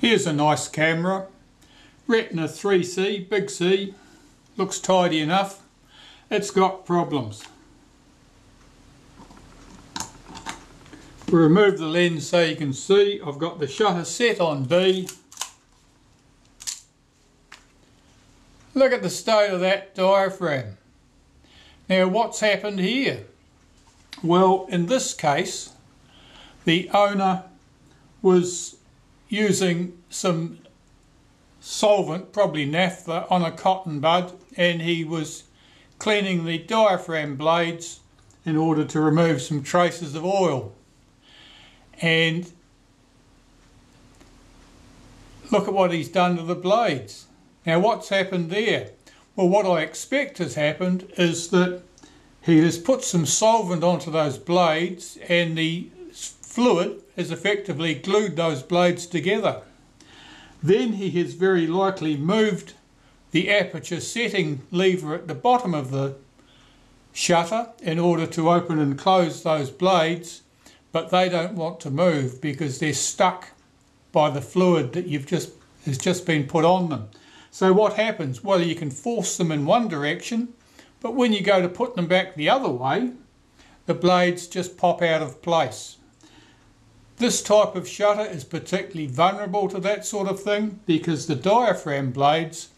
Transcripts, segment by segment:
Here's a nice camera. Retina 3C, big C. Looks tidy enough. It's got problems. We remove the lens so you can see I've got the shutter set on B. Look at the state of that diaphragm. Now what's happened here? Well in this case the owner was using some solvent, probably naphtha, on a cotton bud and he was cleaning the diaphragm blades in order to remove some traces of oil. And look at what he's done to the blades. Now what's happened there? Well what I expect has happened is that he has put some solvent onto those blades and the fluid has effectively glued those blades together. Then he has very likely moved the aperture setting lever at the bottom of the shutter in order to open and close those blades but they don't want to move because they're stuck by the fluid that you've just has just been put on them. So what happens? Well you can force them in one direction but when you go to put them back the other way the blades just pop out of place. This type of shutter is particularly vulnerable to that sort of thing because the diaphragm blades,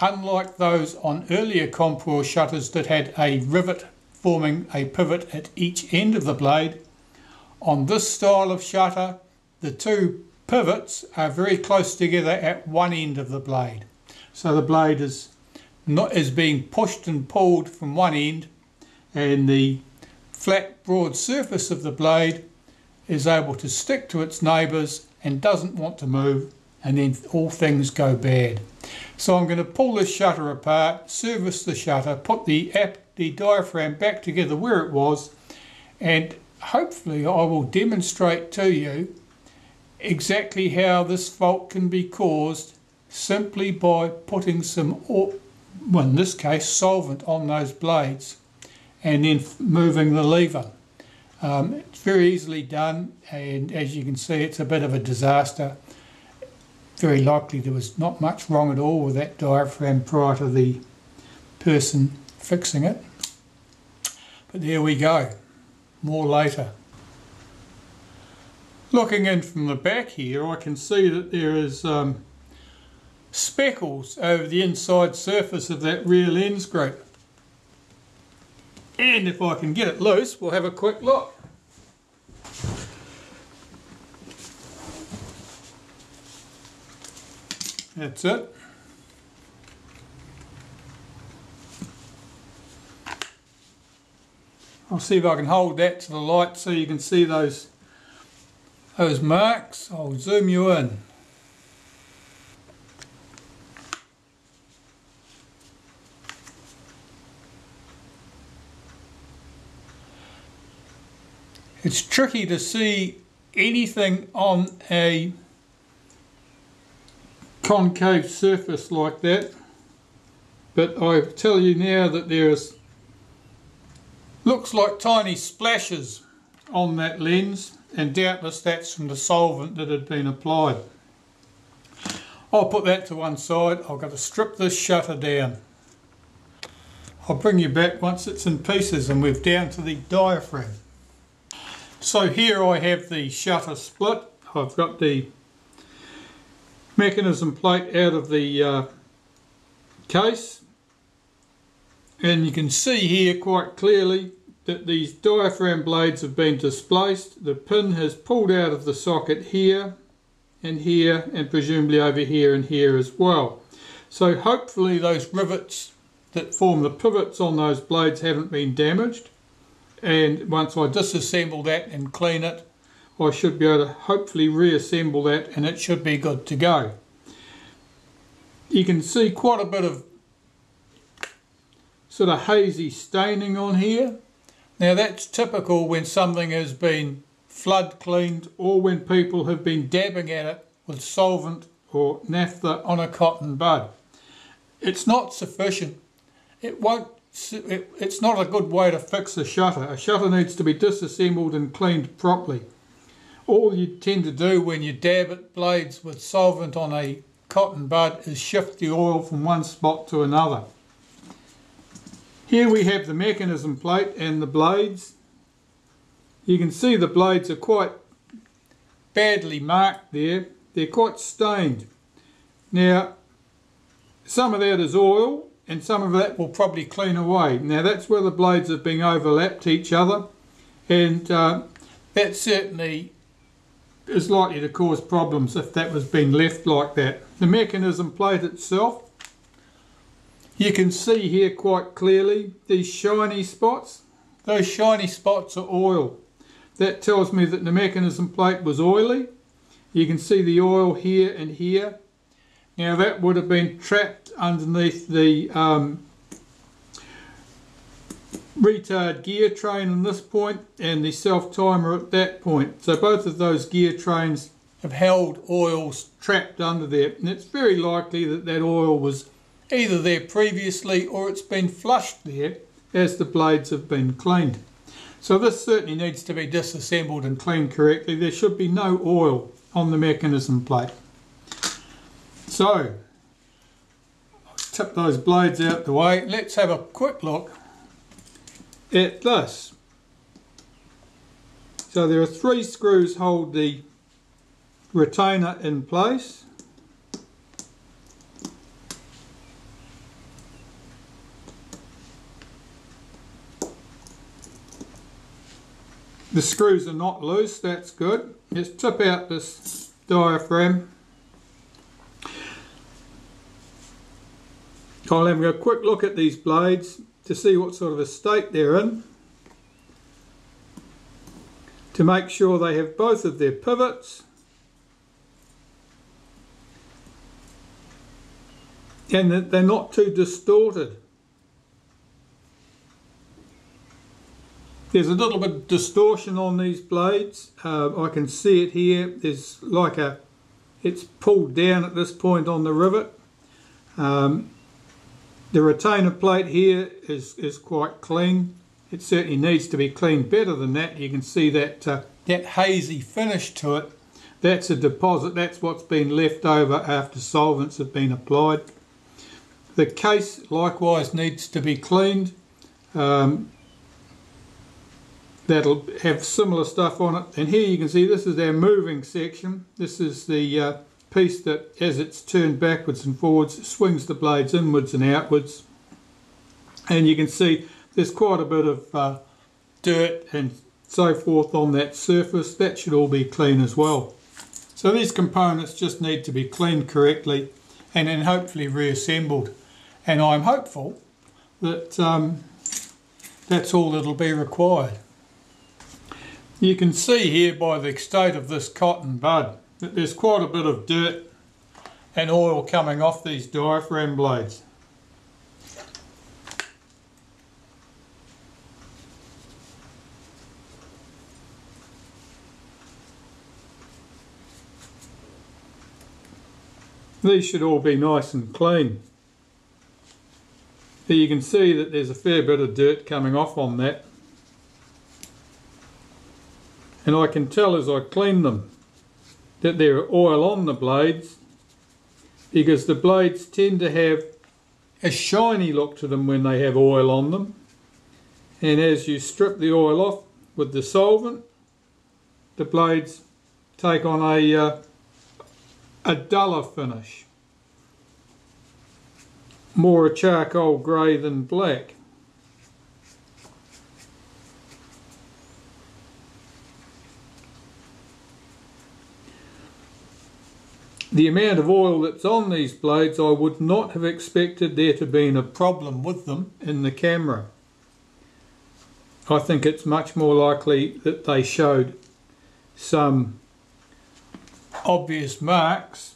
unlike those on earlier Compur shutters that had a rivet forming a pivot at each end of the blade, on this style of shutter the two pivots are very close together at one end of the blade. So the blade is not is being pushed and pulled from one end and the flat broad surface of the blade is able to stick to its neighbours and doesn't want to move and then all things go bad. So I'm going to pull this shutter apart, service the shutter, put the, app, the diaphragm back together where it was and hopefully I will demonstrate to you exactly how this fault can be caused simply by putting some, well in this case solvent on those blades and then moving the lever. Um, it's very easily done and as you can see it's a bit of a disaster. Very likely there was not much wrong at all with that diaphragm prior to the person fixing it. But there we go. More later. Looking in from the back here I can see that there is um, speckles over the inside surface of that rear lens group. And if I can get it loose, we'll have a quick look. That's it. I'll see if I can hold that to the light so you can see those those marks. I'll zoom you in. It's tricky to see anything on a concave surface like that but I tell you now that there's looks like tiny splashes on that lens and doubtless that's from the solvent that had been applied. I'll put that to one side. I've got to strip this shutter down. I'll bring you back once it's in pieces and we're down to the diaphragm. So here I have the shutter split. I've got the mechanism plate out of the uh, case and you can see here quite clearly that these diaphragm blades have been displaced. The pin has pulled out of the socket here and here and presumably over here and here as well. So hopefully those rivets that form the pivots on those blades haven't been damaged and once I disassemble that and clean it I should be able to hopefully reassemble that and it should be good to go. You can see quite a bit of sort of hazy staining on here. Now that's typical when something has been flood cleaned or when people have been dabbing at it with solvent or naphtha on a cotton bud. It's not sufficient. It won't it's not a good way to fix a shutter. A shutter needs to be disassembled and cleaned properly. all you tend to do when you dab at blades with solvent on a cotton bud is shift the oil from one spot to another. Here we have the mechanism plate and the blades. You can see the blades are quite badly marked there. They're quite stained. Now, some of that is oil and some of that will probably clean away. Now that's where the blades have been overlapped each other and uh, that certainly is likely to cause problems if that was being left like that. The mechanism plate itself, you can see here quite clearly these shiny spots. Those shiny spots are oil. That tells me that the mechanism plate was oily. You can see the oil here and here. Now that would have been trapped underneath the um, retard gear train on this point and the self timer at that point. So both of those gear trains have held oils trapped under there and it's very likely that that oil was either there previously or it's been flushed there as the blades have been cleaned. So this certainly needs to be disassembled and cleaned correctly. There should be no oil on the mechanism plate. So, tip those blades out the way. Let's have a quick look at this. So there are three screws hold the retainer in place. The screws are not loose, that's good. Let's tip out this diaphragm I'll have a quick look at these blades to see what sort of a state they're in. To make sure they have both of their pivots and that they're not too distorted. There's a little bit of distortion on these blades. Uh, I can see it here. There's like a, it's pulled down at this point on the rivet. Um, the retainer plate here is, is quite clean. It certainly needs to be cleaned better than that. You can see that, uh, that hazy finish to it. That's a deposit. That's what's been left over after solvents have been applied. The case likewise needs to be cleaned. Um, that'll have similar stuff on it. And here you can see this is our moving section. This is the uh, piece that as it's turned backwards and forwards swings the blades inwards and outwards. And you can see there's quite a bit of uh, dirt and so forth on that surface. That should all be clean as well. So these components just need to be cleaned correctly and then hopefully reassembled. And I'm hopeful that um, that's all that'll be required. You can see here by the state of this cotton bud there's quite a bit of dirt and oil coming off these diaphragm blades. These should all be nice and clean. Here you can see that there's a fair bit of dirt coming off on that. And I can tell as I clean them that there are oil on the blades because the blades tend to have a shiny look to them when they have oil on them. And as you strip the oil off with the solvent the blades take on a uh, a duller finish. More a charcoal grey than black the amount of oil that's on these blades, I would not have expected there to be a problem with them in the camera. I think it's much more likely that they showed some obvious marks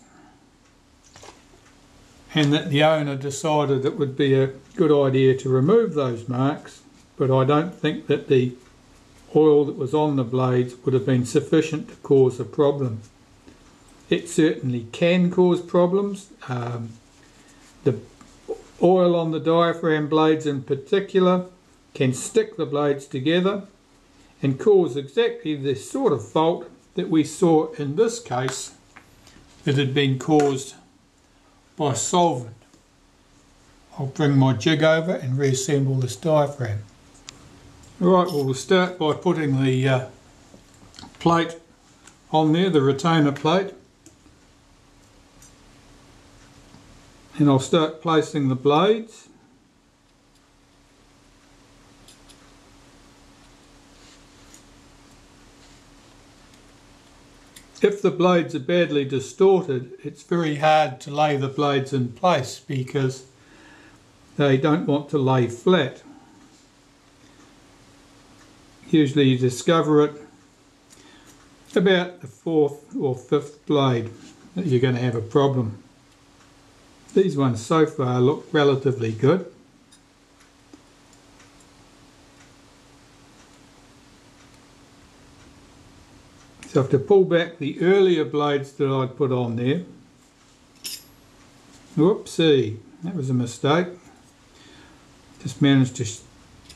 and that the owner decided it would be a good idea to remove those marks but I don't think that the oil that was on the blades would have been sufficient to cause a problem. It certainly can cause problems. Um, the oil on the diaphragm blades in particular can stick the blades together and cause exactly the sort of fault that we saw in this case that had been caused by solvent. I'll bring my jig over and reassemble this diaphragm. Alright, well we'll start by putting the uh, plate on there, the retainer plate. And I'll start placing the blades. If the blades are badly distorted, it's very hard to lay the blades in place because they don't want to lay flat. Usually you discover it about the fourth or fifth blade that you're going to have a problem. These ones so far look relatively good. So I have to pull back the earlier blades that I'd put on there. Whoopsie, that was a mistake. Just managed to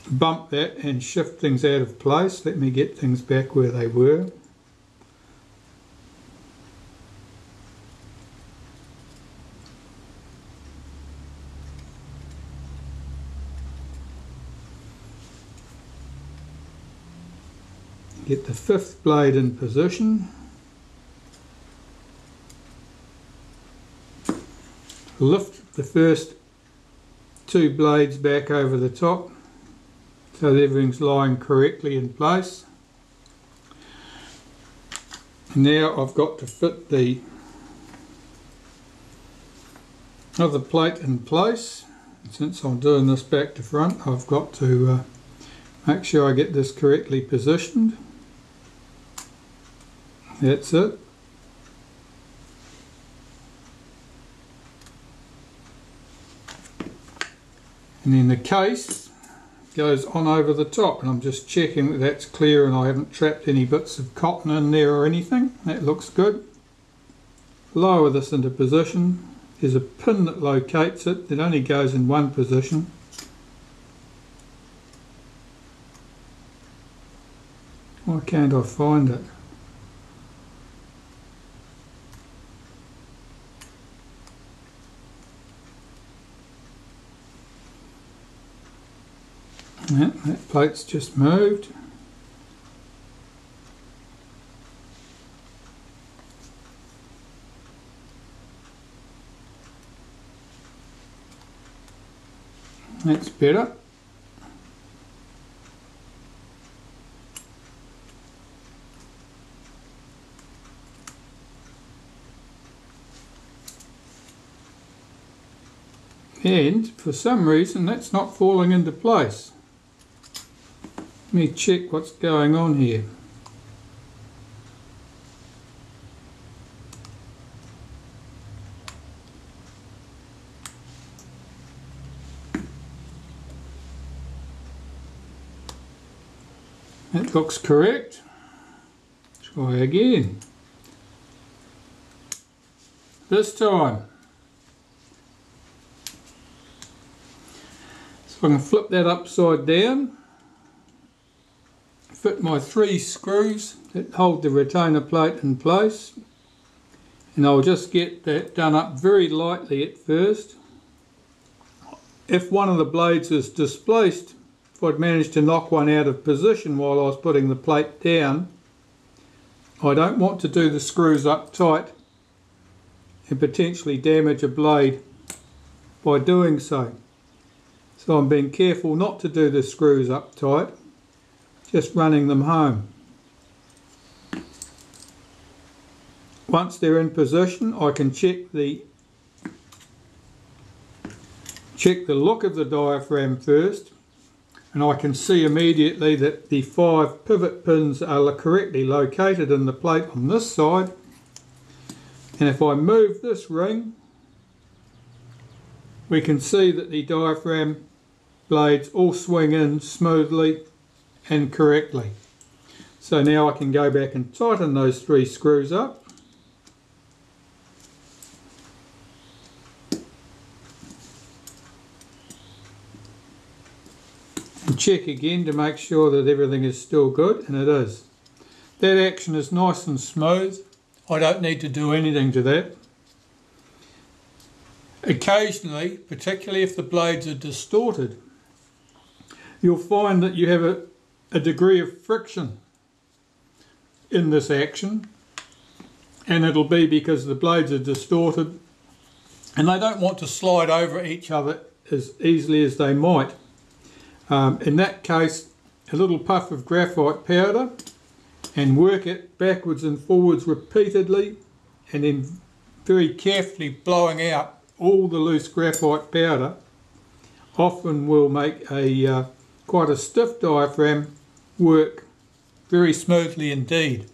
bump that and shift things out of place. Let me get things back where they were. Get the fifth blade in position. Lift the first two blades back over the top so that everything's lying correctly in place. Now I've got to fit the other plate in place. Since I'm doing this back to front I've got to uh, make sure I get this correctly positioned. That's it. And then the case goes on over the top and I'm just checking that that's clear and I haven't trapped any bits of cotton in there or anything. That looks good. Lower this into position. There's a pin that locates it. It only goes in one position. Why can't I find it? Yeah, that plate's just moved. That's better. And for some reason that's not falling into place. Let me check what's going on here. That looks correct. Try again. This time. So I'm going to flip that upside down fit my three screws that hold the retainer plate in place and I'll just get that done up very lightly at first. If one of the blades is displaced, if I'd managed to knock one out of position while I was putting the plate down, I don't want to do the screws up tight and potentially damage a blade by doing so. So I'm being careful not to do the screws up tight just running them home. Once they're in position I can check the check the look of the diaphragm first and I can see immediately that the five pivot pins are correctly located in the plate on this side and if I move this ring we can see that the diaphragm blades all swing in smoothly incorrectly. So now I can go back and tighten those three screws up. And check again to make sure that everything is still good, and it is. that action is nice and smooth. I don't need to do anything to that. Occasionally, particularly if the blades are distorted, you'll find that you have a, a degree of friction in this action and it'll be because the blades are distorted and they don't want to slide over each other as easily as they might. Um, in that case, a little puff of graphite powder and work it backwards and forwards repeatedly and then very carefully blowing out all the loose graphite powder often will make a uh, quite a stiff diaphragm work very smoothly indeed.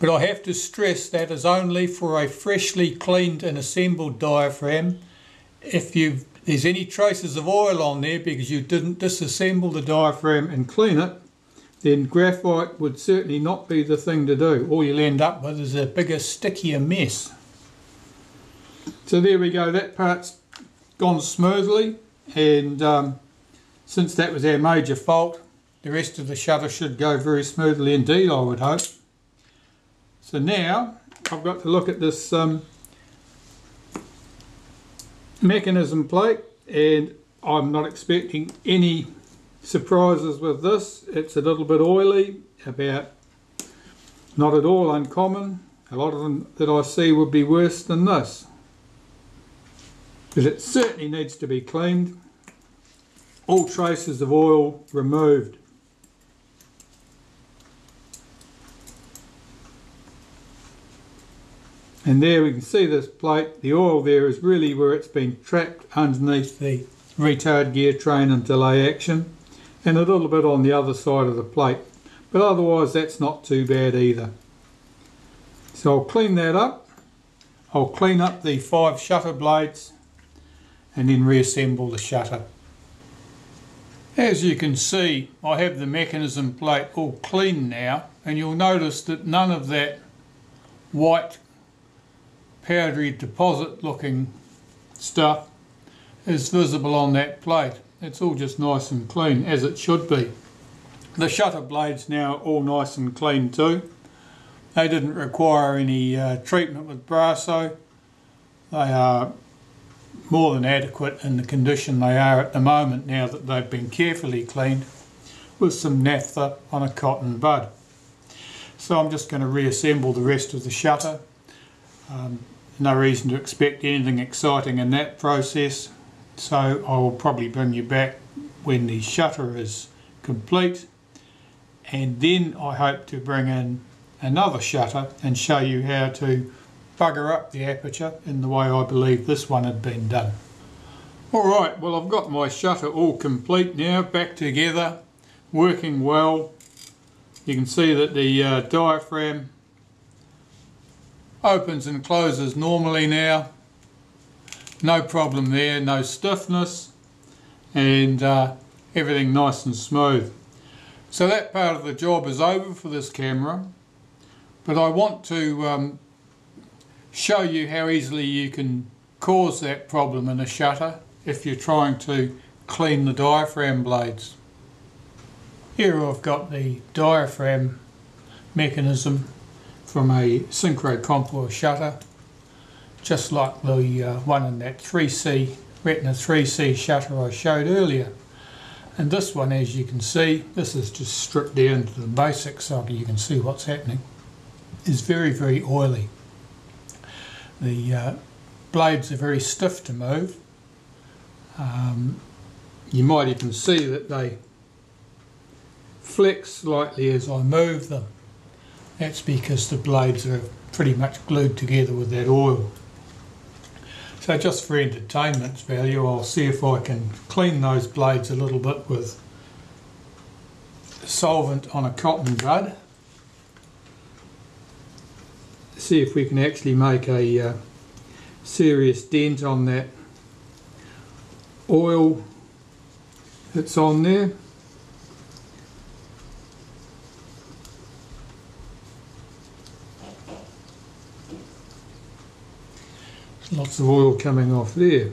But I have to stress that is only for a freshly cleaned and assembled diaphragm. If you there's any traces of oil on there because you didn't disassemble the diaphragm and clean it, then graphite would certainly not be the thing to do. All you'll end up with is a bigger, stickier mess. So there we go, that part's gone smoothly and um, since that was our major fault, the rest of the shutter should go very smoothly indeed, I would hope. So now I've got to look at this um, mechanism plate and I'm not expecting any surprises with this. It's a little bit oily, about not at all uncommon. A lot of them that I see would be worse than this. But it certainly needs to be cleaned. All traces of oil removed. And there we can see this plate, the oil there is really where it's been trapped underneath the retard gear train and delay action and a little bit on the other side of the plate. But otherwise that's not too bad either. So I'll clean that up. I'll clean up the five shutter blades and then reassemble the shutter. As you can see I have the mechanism plate all clean now and you'll notice that none of that white powdery deposit looking stuff is visible on that plate. It's all just nice and clean as it should be. The shutter blades now all nice and clean too. They didn't require any uh, treatment with Brasso. They are more than adequate in the condition they are at the moment now that they've been carefully cleaned with some naphtha on a cotton bud. So I'm just going to reassemble the rest of the shutter. Um, no reason to expect anything exciting in that process so I will probably bring you back when the shutter is complete and then I hope to bring in another shutter and show you how to bugger up the aperture in the way I believe this one had been done. Alright, well I've got my shutter all complete now, back together, working well. You can see that the uh, diaphragm opens and closes normally now. No problem there no stiffness and uh, everything nice and smooth. So that part of the job is over for this camera but I want to um, show you how easily you can cause that problem in a shutter if you're trying to clean the diaphragm blades. Here I've got the diaphragm mechanism from a Synchro Compur shutter, just like the uh, one in that 3C, Retina 3C shutter I showed earlier. And this one, as you can see, this is just stripped down to the basics so you can see what's happening, is very, very oily. The uh, blades are very stiff to move. Um, you might even see that they flex slightly as I move them. That's because the blades are pretty much glued together with that oil. So just for entertainment's value, I'll see if I can clean those blades a little bit with solvent on a cotton bud. See if we can actually make a uh, serious dent on that oil that's on there. Lots of oil coming off there.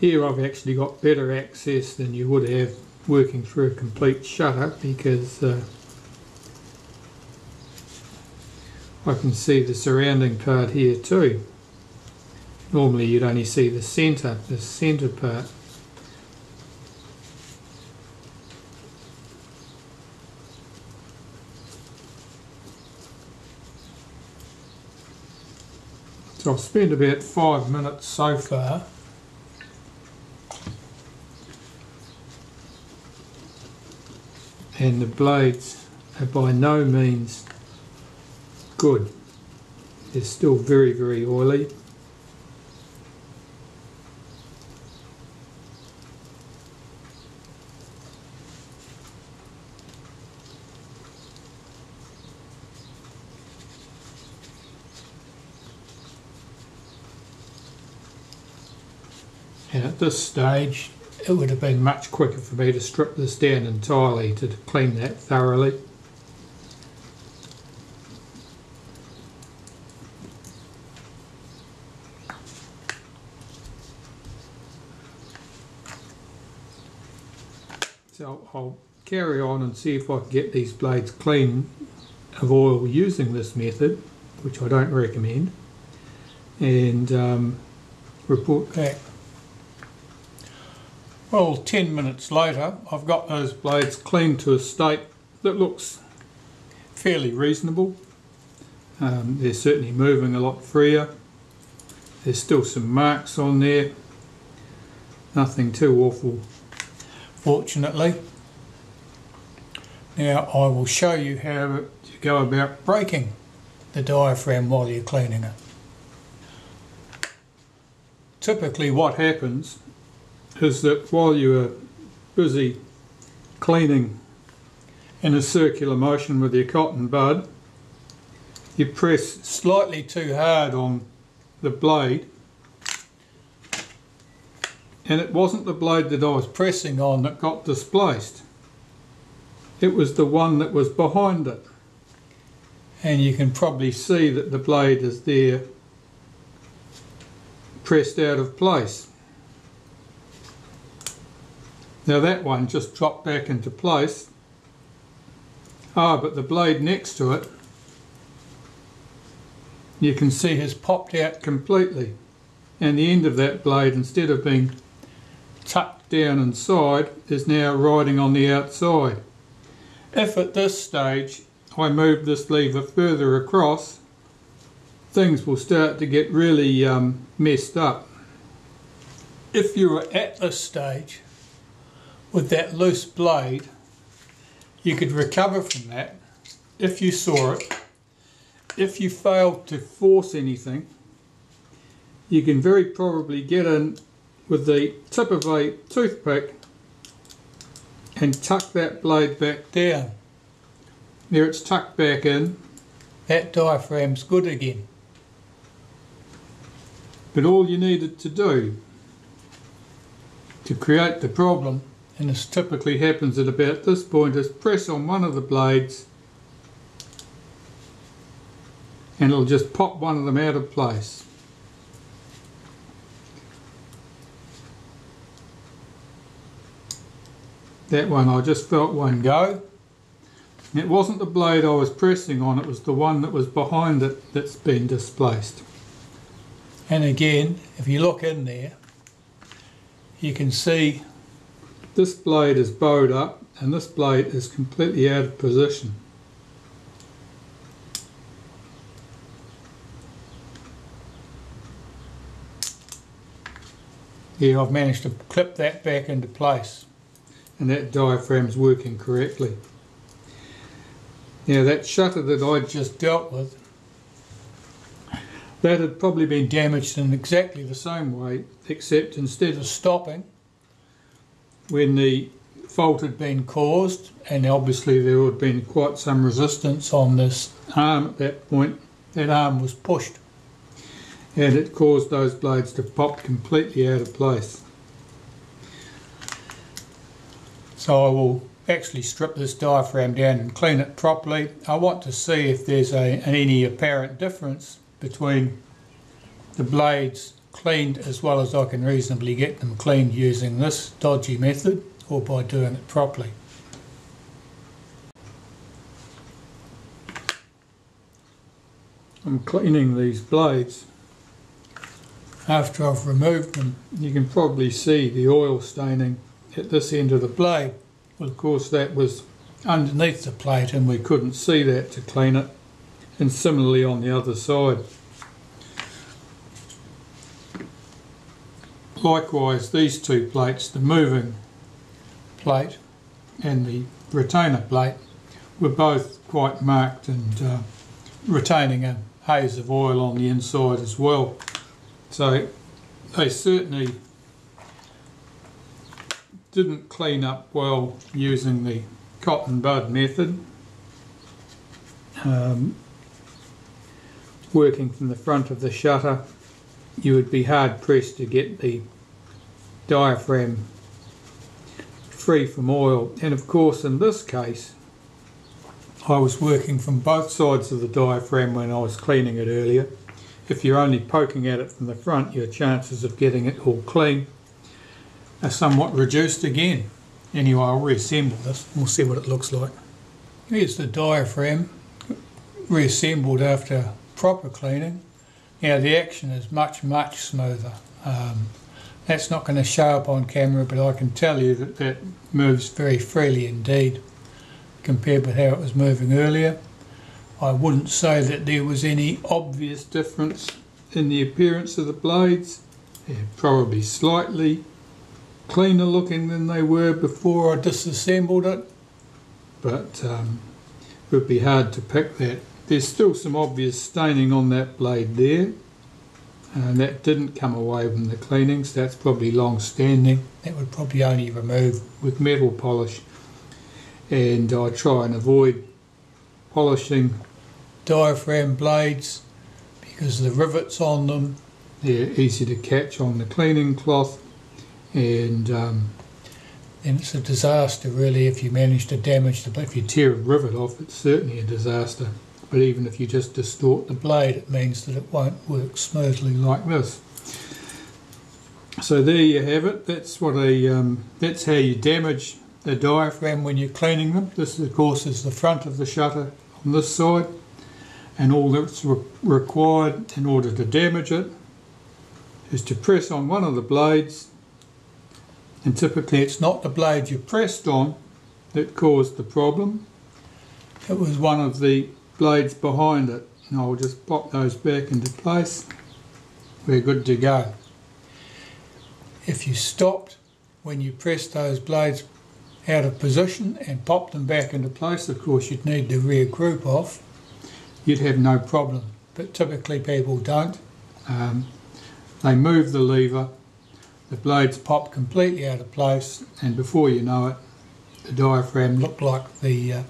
Here I've actually got better access than you would have working through a complete shutter because uh, I can see the surrounding part here too. Normally you'd only see the centre, the centre part. So I've spent about five minutes so far. And the blades are by no means good. They're still very, very oily. And at this stage, it would have been much quicker for me to strip this down entirely to clean that thoroughly. So I'll carry on and see if I can get these blades clean of oil using this method, which I don't recommend, and um, report back. Well, 10 minutes later, I've got those blades cleaned to a state that looks fairly reasonable. Um, they're certainly moving a lot freer. There's still some marks on there. Nothing too awful, fortunately. Now I will show you how to go about breaking the diaphragm while you're cleaning it. Typically what happens is that while you are busy cleaning in a circular motion with your cotton bud, you press slightly too hard on the blade and it wasn't the blade that I was pressing on that got displaced. It was the one that was behind it. And you can probably see that the blade is there pressed out of place now that one just dropped back into place ah but the blade next to it you can see has popped out completely and the end of that blade instead of being tucked down inside is now riding on the outside. If at this stage I move this lever further across things will start to get really um, messed up. If you were at this stage with that loose blade you could recover from that if you saw it if you failed to force anything, you can very probably get in with the tip of a toothpick and tuck that blade back down. There it's tucked back in. That diaphragm's good again. But all you needed to do to create the problem, and this typically happens at about this point, is press on one of the blades and it'll just pop one of them out of place. That one I just felt one go. It wasn't the blade I was pressing on, it was the one that was behind it that's been displaced. And again, if you look in there, you can see this blade is bowed up and this blade is completely out of position. Here I've managed to clip that back into place and that diaphragm's working correctly. Now that shutter that I just dealt with, that had probably been damaged in exactly the same way except instead of stopping when the fault had been caused and obviously there would have been quite some resistance on this arm at that point, that arm was pushed and it caused those blades to pop completely out of place. So I will actually strip this diaphragm down and clean it properly. I want to see if there's a, any apparent difference between the blades cleaned as well as I can reasonably get them cleaned using this dodgy method or by doing it properly. I'm cleaning these blades. After I've removed them, you can probably see the oil staining at this end of the blade. Well, of course, that was underneath the plate and we couldn't see that to clean it. And similarly on the other side. Likewise, these two plates, the moving plate and the retainer plate, were both quite marked and uh, retaining a haze of oil on the inside as well. So they certainly didn't clean up well using the cotton bud method. Um, working from the front of the shutter you would be hard pressed to get the diaphragm free from oil and of course in this case I was working from both sides of the diaphragm when I was cleaning it earlier. If you're only poking at it from the front, your chances of getting it all clean are somewhat reduced again. Anyway, I'll reassemble this and we'll see what it looks like. Here's the diaphragm reassembled after proper cleaning. Now the action is much, much smoother. Um, that's not going to show up on camera, but I can tell you that that moves very freely indeed compared with how it was moving earlier. I wouldn't say that there was any obvious difference in the appearance of the blades. They're probably slightly cleaner looking than they were before I disassembled it, but um, it would be hard to pick that. There's still some obvious staining on that blade there, and that didn't come away from the cleanings. That's probably long standing. That would probably only remove with metal polish and I try and avoid polishing diaphragm blades because the rivets on them they're easy to catch on the cleaning cloth and um, then it's a disaster really if you manage to damage the if you tear a rivet off it's certainly a disaster but even if you just distort the blade it means that it won't work smoothly like this. So there you have it. That's what a um, that's how you damage the diaphragm when you're cleaning them. This of course is the front of the shutter on this side and all that's re required in order to damage it is to press on one of the blades. And typically it's not the blade you pressed on that caused the problem. It was one of the blades behind it and I'll just pop those back into place we're good to go if you stopped when you pressed those blades out of position and pop them back into place, of course you'd need the rear group off, you'd have no problem. But typically people don't. Um, they move the lever, the blades pop completely out of place and before you know it the diaphragm looked like the uh,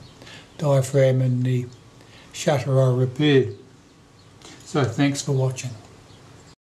diaphragm and the shutter are repaired. So thanks for watching.